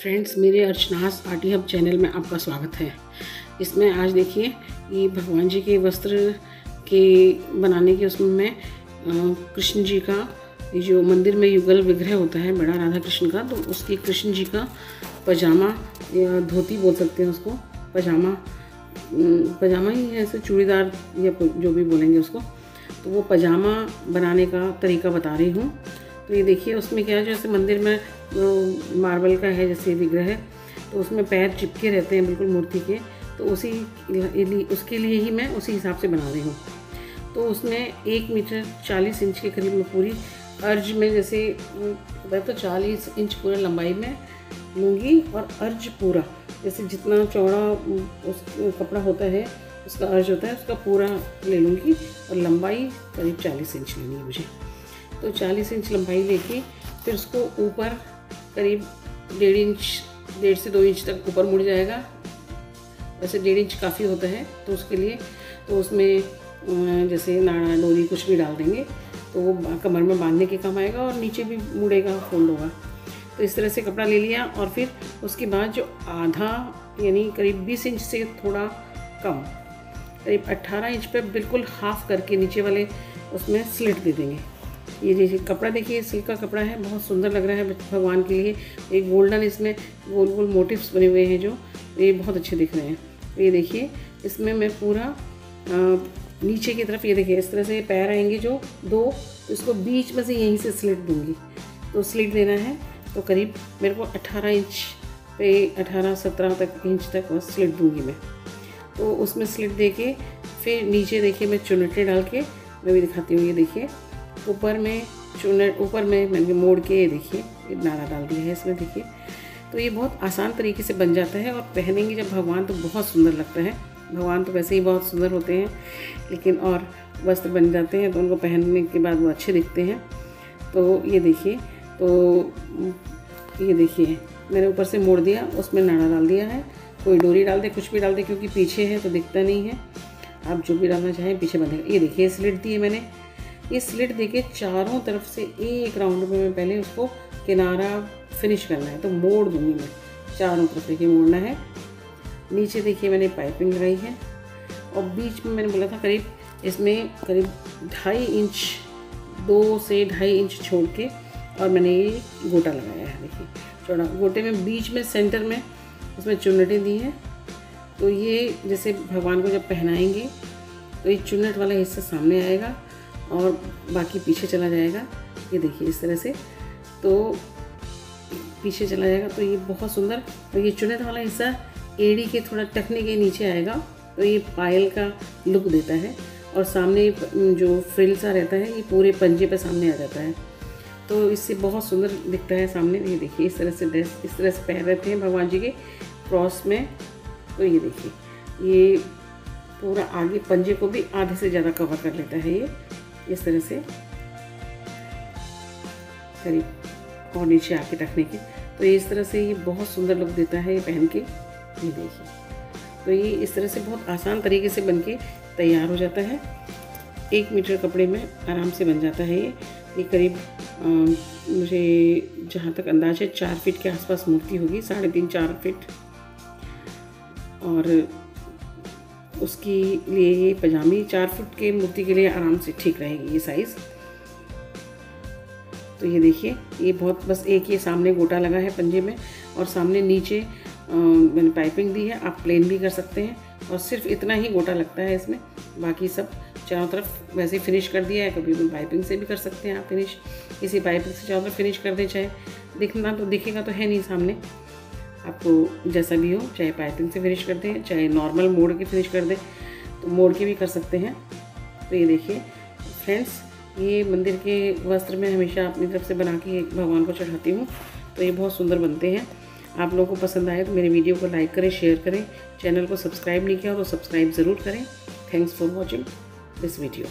Friends, मेरे अर्चनास arty hub channel में आपका स्वागत है। इसमें आज देखिए ये भगवान जी के वस्त्र के बनाने के उसमें मैं कृष्ण जी का जो मंदिर में युगल विग्रह होता है, बड़ा राधा कृष्ण का तो उसकी कृष्ण जी का पजामा या धोती बोल सकते हैं उसको, पजामा पजामा है ऐसे चूड़ीदार या जो भी बोलेंगे उसको। तो वो पजामा बनाने का तरीका बता रही हूँ। तो ये देखिए, उसमें क्या है, जैसे मंदिर में मार्बल का है, जैसे विग्रह तो उसमें पैर चिपके रहते हैं बिल्कुल मूर्ति के तो उसी उसके लिए ही मैं उसी हिसाब से बना रही हूँ। तो उसमें एक मीटर चालीस इंच के करीब में पूरी अर्ज़ में जैसे मैं तो चालीस इंच पूरा लंबाई में लूँगी और अर्ज़ पूरा, जैसे जितना चौड़ा उस कपड़ा होता है, उसका अर्ज़ होता है, उसका पूरा ले लूँगी और लंबाई करीब चालीस इंच लेनी है मुझे। तो 40 इंच लंबाई लेके फिर उसको ऊपर करीब डेढ़ इंच, डेढ़ से दो इंच तक ऊपर मुड़ जाएगा। वैसे डेढ़ इंच काफ़ी होता है तो उसके लिए तो उसमें जैसे नाड़ा डोरी कुछ भी डाल देंगे तो वो कमर में बांधने के काम आएगा और नीचे भी मुड़ेगा फोल्ड होगा। तो इस तरह से कपड़ा ले लिया और फिर उसके बाद जो आधा, यानी करीब 20 इंच से थोड़ा कम, करीब 18 इंच पे बिल्कुल हाफ़ करके नीचे वाले उसमें स्लिट दे देंगे। ये देखिए, कपड़ा देखिए सिल्क का कपड़ा है, बहुत सुंदर लग रहा है भगवान के लिए। एक गोल्डन इसमें, गोल गोल मोटिव्स बने हुए हैं जो, ये बहुत अच्छे दिख रहे हैं। ये देखिए, इसमें मैं पूरा नीचे की तरफ़, ये देखिए, इस तरह से पैर आएँगे जो दो तो इसको बीच में से यहीं से स्लिट दूँगी। तो स्लिट देना है तो करीब मेरे को 18 इंच पे 18 17 तक, इंच तक स्लिट दूँगी मैं। तो उसमें स्लिट दे के फिर नीचे देखिए, मैं चुनटे डाल के, मैं भी दिखाती हूँ, ये देखिए। ऊपर में चुनट ऊपर में मैंने मोड़ के ये देखिए, ये नारा डाल दिया है इसमें देखिए। तो ये बहुत आसान तरीके से बन जाता है और पहनेंगे जब भगवान तो बहुत सुंदर लगता है। भगवान तो वैसे ही बहुत सुंदर होते हैं, लेकिन और वस्त्र बन जाते हैं तो उनको पहनने के बाद वो अच्छे दिखते हैं। तो ये देखिए तो ये देखिए, मैंने ऊपर से मोड़ दिया, उसमें नाड़ा डाल दिया है। कोई डोरी डाल दे, कुछ भी डाल दे, क्योंकि पीछे है तो दिखता नहीं है। आप जो भी डालना चाहें, पीछे बंधेगा ये देखिए, स्लिट दी है मैंने। ये स्लिट देके चारों तरफ़ से एक राउंड में मैं पहले उसको किनारा फिनिश करना है तो मोड़ दूँगी मैं। चारों तरफ़ देखिए मोड़ना है। नीचे देखिए मैंने पाइपिंग लगाई है। और बीच में मैंने बोला था करीब इसमें करीब ढाई इंच, दो से ढाई इंच छोड़ के, और मैंने ये गोटा लगाया है, देखिए। चौड़ा गोटे में बीच में सेंटर में उसमें चुन्नटें दी हैं। तो ये जैसे भगवान को जब पहनाएँगे तो ये चुनट वाला हिस्सा सामने आएगा। और बाकी पीछे चला जाएगा। ये देखिए इस तरह से। तो पीछे चला जाएगा तो ये बहुत सुंदर। और ये चुनत वाला हिस्सा एड़ी के थोड़ा टकने के नीचे आएगा। तो ये पायल का लुक देता है। और सामने जो फ्रिल सा रहता है, ये पूरे पंजे पर सामने आ जाता है। तो इससे बहुत सुंदर दिखता है सामने। ये देखिए इस तरह से ड्रेस, इस तरह से पहन रहते हैं भगवान जी के क्रॉस में। तो ये देखिए, ये पूरा आगे पंजे को भी आधे से ज़्यादा कवर कर लेता है ये। इस तरह से करीब और नीचे आके रखने के। तो इस तरह से ये बहुत सुंदर लुक देता है ये पहन के। ये देखिए। तो ये इस तरह से बहुत आसान तरीके से बन के तैयार हो जाता है। एक मीटर कपड़े में आराम से बन जाता है ये। ये करीब मुझे जहाँ तक अंदाज है, चार फीट के आसपास मूर्ति होगी, साढ़े तीन चार फीट। और उसके लिए ये पजामी चार फुट के मूर्ति के लिए आराम से ठीक रहेगी ये साइज़ तो ये देखिए, ये बहुत बस एक ये सामने गोटा लगा है पंजे में और सामने नीचे मैंने पाइपिंग दी है, आप प्लेन भी कर सकते हैं और सिर्फ़ इतना ही गोटा लगता है इसमें। बाकी सब चारों तरफ़ वैसे फिनिश कर दिया है, कभी पाइपिंग से भी कर सकते हैं आप फिनिश इसी पाइपिंग से चारों तरफ़ फिनिश कर दें, चाहे दिखना तो दिखेगा तो है नहीं सामने। आपको जैसा भी हो, चाहे पाइपिंग से फिनिश कर दें, चाहे नॉर्मल मोड़ के फिनिश कर दें तो मोड़ के भी कर सकते हैं। तो ये देखिए फ्रेंड्स ये मंदिर के वस्त्र में हमेशा अपनी तरफ़ से बना के भगवान को चढ़ाती हूँ। तो ये बहुत सुंदर बनते हैं। आप लोगों को पसंद आए तो मेरे वीडियो को लाइक करें शेयर करें। चैनल को सब्सक्राइब नहीं किया तो सब्सक्राइब ज़रूर करें। Thanks for watching this video